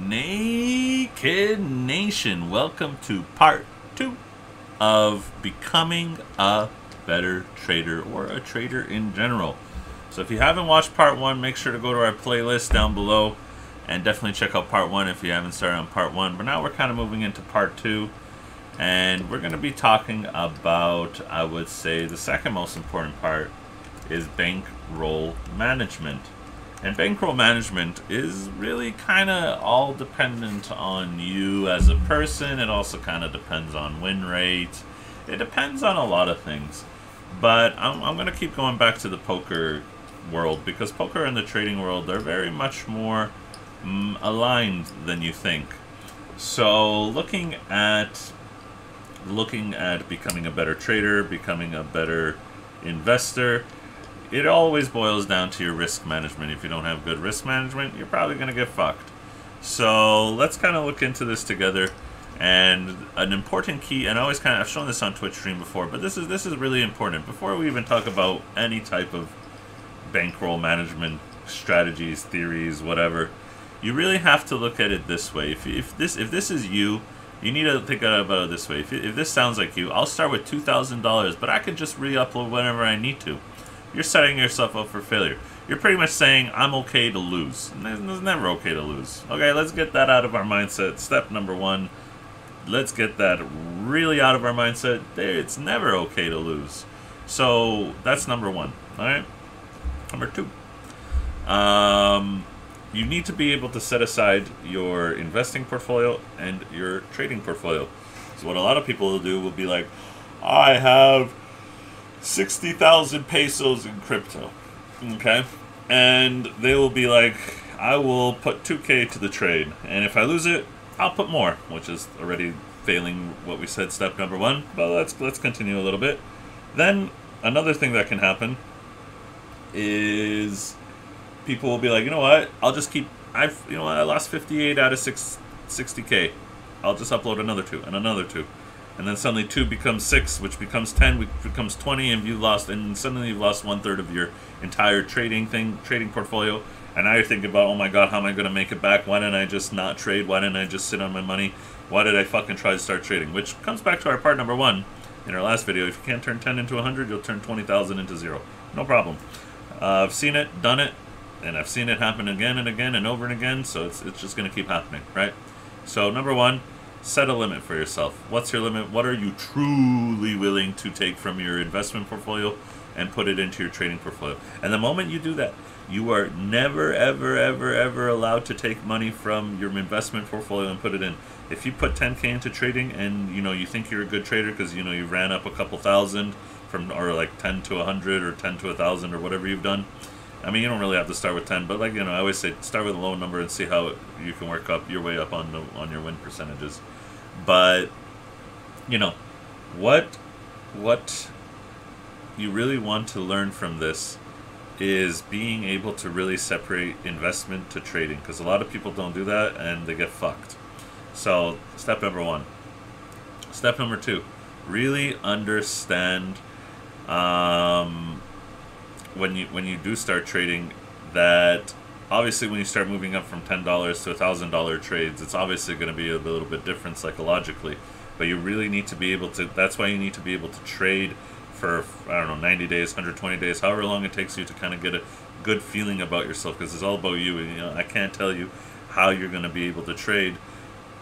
Naked Nation, welcome to part two of becoming a better trader or a trader in general. So if you haven't watched part one, make sure to go to our playlist down below and definitely check out part one if you haven't started on part one. But now we're kind of moving into part two and we're going to be talking about, I would say, the second most important part is bankroll management. And bankroll management is really kind of all dependent on you as a person. It also kind of depends on win rate. It depends on a lot of things. But I'm, I'm going to keep going back to the poker world because poker and the trading world they're very much more mm, aligned than you think. So looking at looking at becoming a better trader, becoming a better investor, it always boils down to your risk management. If you don't have good risk management, you're probably going to get fucked. So let's kind of look into this together. And an important key, and I always kind of, I've shown this on Twitch stream before, but this is this is really important. Before we even talk about any type of bankroll management strategies, theories, whatever, you really have to look at it this way. If, if this if this is you, you need to think about it this way. If, if this sounds like you, I'll start with two thousand dollars, but I can just re-upload whenever I need to you're setting yourself up for failure. You're pretty much saying, I'm okay to lose. It's never okay to lose. Okay, let's get that out of our mindset. Step number one, let's get that really out of our mindset. It's never okay to lose. So that's number one. All right. Number two, um, you need to be able to set aside your investing portfolio and your trading portfolio. So what a lot of people will do will be like, I have 60,000 pesos in crypto. Okay? And they will be like, I will put 2k to the trade. And if I lose it, I'll put more, which is already failing what we said step number 1. But let's let's continue a little bit. Then another thing that can happen is people will be like, "You know what? I'll just keep I've you know I lost 58 out of 6 60k. I'll just upload another two and another two and then suddenly 2 becomes 6, which becomes 10, which becomes 20, and you've lost, and suddenly you've lost one third of your entire trading thing, trading portfolio. And now you're thinking about, oh my god, how am I going to make it back? Why didn't I just not trade? Why didn't I just sit on my money? Why did I fucking try to start trading? Which comes back to our part number one in our last video. If you can't turn 10 into 100, you'll turn 20,000 into zero. No problem. Uh, I've seen it, done it, and I've seen it happen again and again and over and again, so it's, it's just going to keep happening, right? So, number one, set a limit for yourself. What's your limit? What are you truly willing to take from your investment portfolio and put it into your trading portfolio? And the moment you do that, you are never, ever, ever, ever allowed to take money from your investment portfolio and put it in. If you put 10k into trading and you know you think you're a good trader because you know you ran up a couple thousand from or like 10 to 100 or 10 to 1000 or whatever you've done, I mean, you don't really have to start with 10, but like, you know, I always say start with a low number and see how you can work up your way up on the, on your win percentages. But, you know, what, what you really want to learn from this is being able to really separate investment to trading because a lot of people don't do that and they get fucked. So, step number one. Step number two, really understand um, when you when you do start trading that obviously when you start moving up from $10 to a $1000 trades it's obviously going to be a little bit different psychologically. But you really need to be able to that's why you need to be able to trade for i don't know 90 days 120 days however long it takes you to kind of get a good feeling about yourself because it's all about you and you know i can't tell you how you're going to be able to trade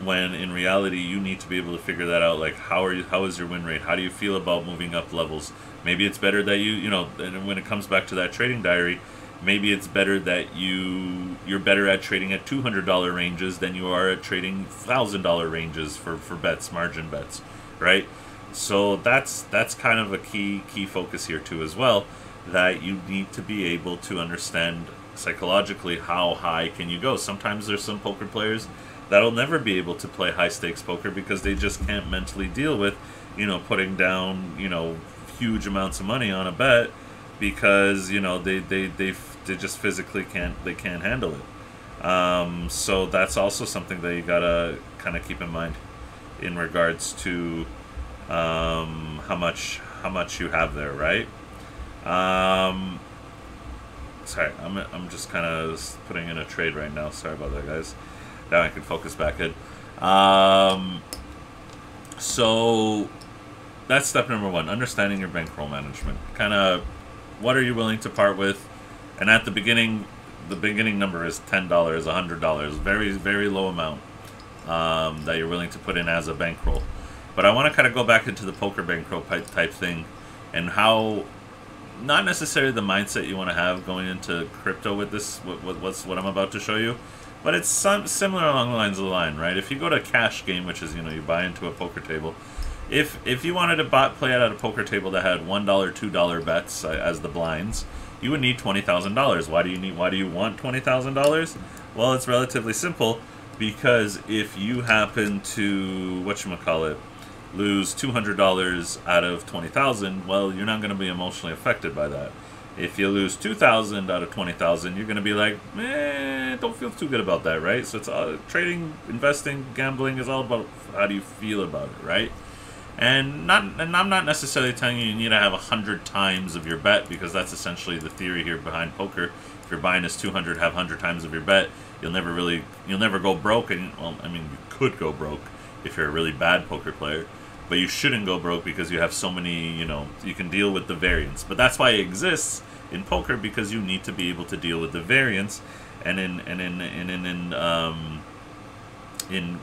when in reality you need to be able to figure that out like how are you how is your win rate? How do you feel about moving up levels maybe it's better that you you know and when it comes back to that trading diary maybe it's better that you you're better at trading at $200 ranges than you are at trading $1000 ranges for for bets margin bets right? So that's that's kind of a key key focus here too as well that you need to be able to understand psychologically how high can you go. Sometimes there's some poker players that'll never be able to play high stakes poker because they just can't mentally deal with, you know, putting down, you know, huge amounts of money on a bet because, you know, they, they, they, they just physically can't, they can't handle it. Um, so that's also something that you gotta kind of keep in mind in regards to um, how much how much you have there, right? Um, sorry, I'm I'm just kind of putting in a trade right now. Sorry about that, guys. Now I can focus back in. Um, so that's step number one: understanding your bankroll management. Kind of, what are you willing to part with? And at the beginning, the beginning number is ten dollars, hundred dollars, very very low amount um, that you're willing to put in as a bankroll. But I want to kind of go back into the poker bankroll type thing, and how not necessarily the mindset you want to have going into crypto with this, what, what's what I'm about to show you, but it's some similar along the lines of the line, right? If you go to a cash game, which is you know you buy into a poker table, if if you wanted to buy, play it at a poker table that had one dollar, two dollar bets uh, as the blinds, you would need twenty thousand dollars. Why do you need? Why do you want twenty thousand dollars? Well, it's relatively simple because if you happen to what you call it lose $200 out of 20000 well, you're not going to be emotionally affected by that. If you lose 2000 out of 20000 you're going to be like, eh, don't feel too good about that, right? So it's uh, trading, investing, gambling is all about how do you feel about it, right? And not, and I'm not necessarily telling you you need to have a hundred times of your bet because that's essentially the theory here behind poker. If you're this 200, have 100 times of your bet, you'll never really, you'll never go broke. And well, I mean, you could go broke if you're a really bad poker player but you shouldn't go broke because you have so many, you know, you can deal with the variance. But that's why it exists in poker because you need to be able to deal with the variance, and in and in and in, in um, in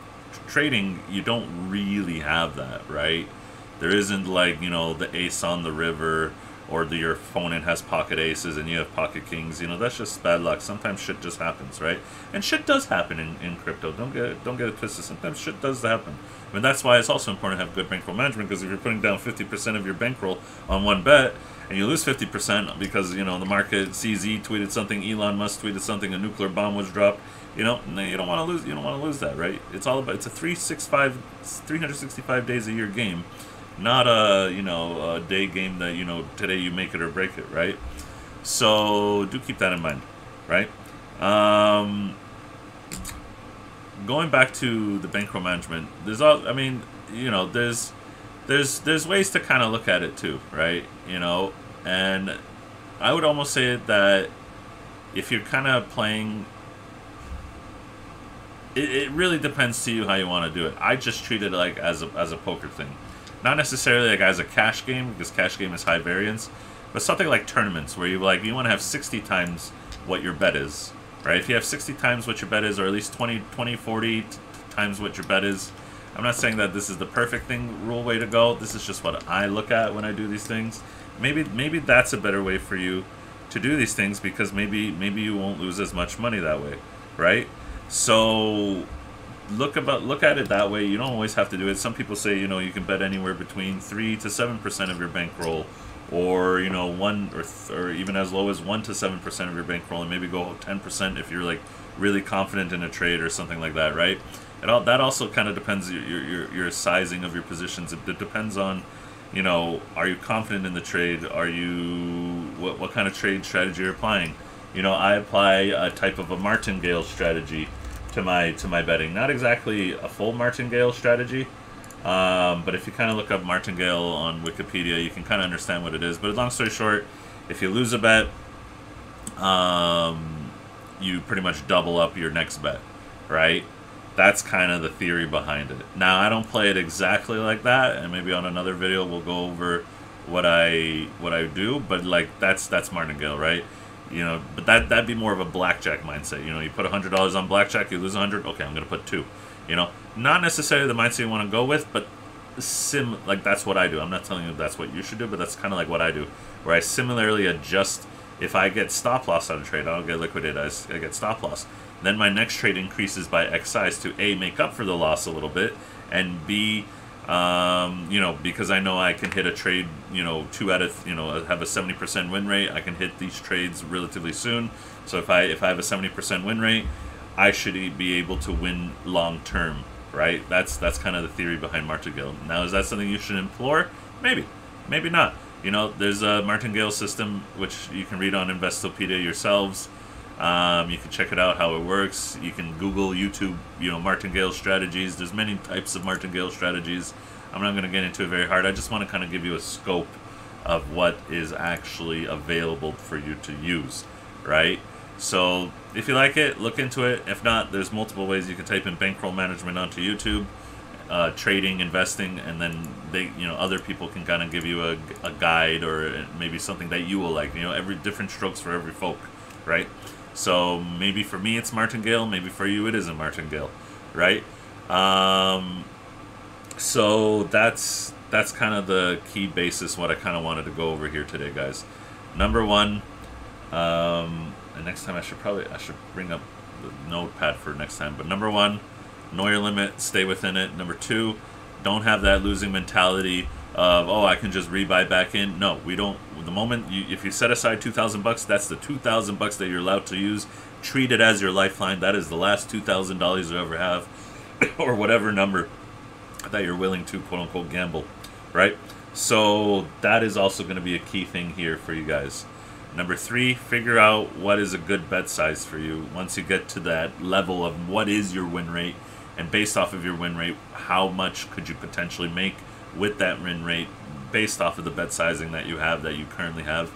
trading you don't really have that, right? There isn't like you know the ace on the river or the, your opponent has pocket aces and you have pocket kings, you know, that's just bad luck. Sometimes shit just happens, right? And shit does happen in, in crypto. Don't get don't get it twisted. Sometimes shit does happen. I mean, that's why it's also important to have good bankroll management because if you're putting down 50% of your bankroll on one bet and you lose 50% because, you know, the market CZ tweeted something, Elon Musk tweeted something, a nuclear bomb was dropped, you know, you don't want to lose you don't want to lose that, right? It's all about it's a 365 365 days a year game not a you know a day game that you know today you make it or break it, right? So do keep that in mind, right? Um, going back to the bankroll management, there's all I mean, you know, there's there's there's ways to kind of look at it too, right? You know, and I would almost say that if you're kind of playing it, it really depends to you how you want to do it. I just treat it like as a, as a poker thing. Not necessarily like as a cash game, because cash game is high variance, but something like tournaments where you like you want to have 60 times what your bet is, right? If you have 60 times what your bet is, or at least 20, 20 40 times what your bet is, I'm not saying that this is the perfect thing rule way to go. This is just what I look at when I do these things. Maybe maybe that's a better way for you to do these things because maybe maybe you won't lose as much money that way, right? So look about look at it that way. You don't always have to do it. Some people say you know you can bet anywhere between three to seven percent of your bankroll, or you know one or or even as low as one to seven percent of your bankroll, and maybe go ten percent if you're like really confident in a trade or something like that, right? It all that also kind of depends your, your your sizing of your positions. It, it depends on you know, are you confident in the trade? Are you what what kind of trade strategy you're applying? You know, I apply a type of a martingale strategy to my to my betting. Not exactly a full martingale strategy, um, but if you kind of look up martingale on Wikipedia, you can kind of understand what it is. But long story short, if you lose a bet, um, you pretty much double up your next bet, right? That's kind of the theory behind it. Now, I don't play it exactly like that, and maybe on another video we'll go over what I what I do. But like that's that's martingale, right? You know, but that that'd be more of a blackjack mindset. You know, you put hundred dollars on blackjack, you lose hundred. Okay, I'm gonna put two. You know, not necessarily the mindset you want to go with, but sim like that's what I do. I'm not telling you that's what you should do, but that's kind of like what I do, where I similarly adjust. If I get stop loss on a trade, I don't get liquidated. I, I get stop loss. Then my next trade increases by X size to a make up for the loss a little bit, and b um, you know, because I know I can hit a trade, you know, two out of, you know, have a 70% win rate. I can hit these trades relatively soon. So if I if I have a 70% win rate, I should be able to win long term, right? That's that's kind of the theory behind martingale. Now, is that something you should implore? Maybe, maybe not. You know, there's a martingale system which you can read on Investopedia yourselves. Um, you can check it out how it works. You can Google, YouTube, you know, martingale strategies. There's many types of martingale strategies. I'm not going to get into it very hard. I just want to kind of give you a scope of what is actually available for you to use, right? So if you like it, look into it. If not, there's multiple ways you can type in bankroll management onto YouTube, uh, trading, investing, and then they, you know, other people can kind of give you a, a guide or maybe something that you will like. You know, every different strokes for every folk, right? So maybe for me it's martingale, maybe for you it isn't martingale, right? Um, so that's that's kind of the key basis what I kind of wanted to go over here today, guys. Number one, um, and next time I should probably I should bring up the notepad for next time. But number one, know your limit, stay within it. Number two, don't have that losing mentality of oh I can just rebuy back in. No, we don't. The moment you if you set aside two thousand bucks, that's the two thousand bucks that you're allowed to use. Treat it as your lifeline. That is the last two thousand dollars you ever have, or whatever number that you're willing to quote unquote gamble, right? So that is also going to be a key thing here for you guys. Number three, figure out what is a good bet size for you. Once you get to that level of what is your win rate, and based off of your win rate, how much could you potentially make with that win rate based off of the bet sizing that you have, that you currently have.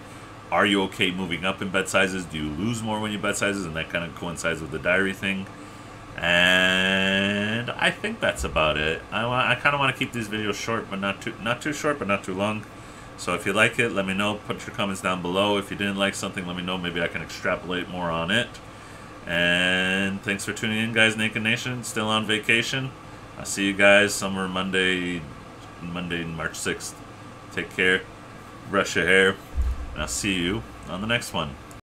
Are you okay moving up in bet sizes? Do you lose more when you bet sizes? And that kind of coincides with the diary thing. And I think that's about it. I, I kind of want to keep these videos short, but not too not too short, but not too long. So if you like it, let me know. Put your comments down below. If you didn't like something, let me know. Maybe I can extrapolate more on it. And thanks for tuning in, guys. Naked Nation, still on vacation. I'll see you guys somewhere Monday, Monday, March 6th. Take care. Brush your hair. And I'll see you on the next one.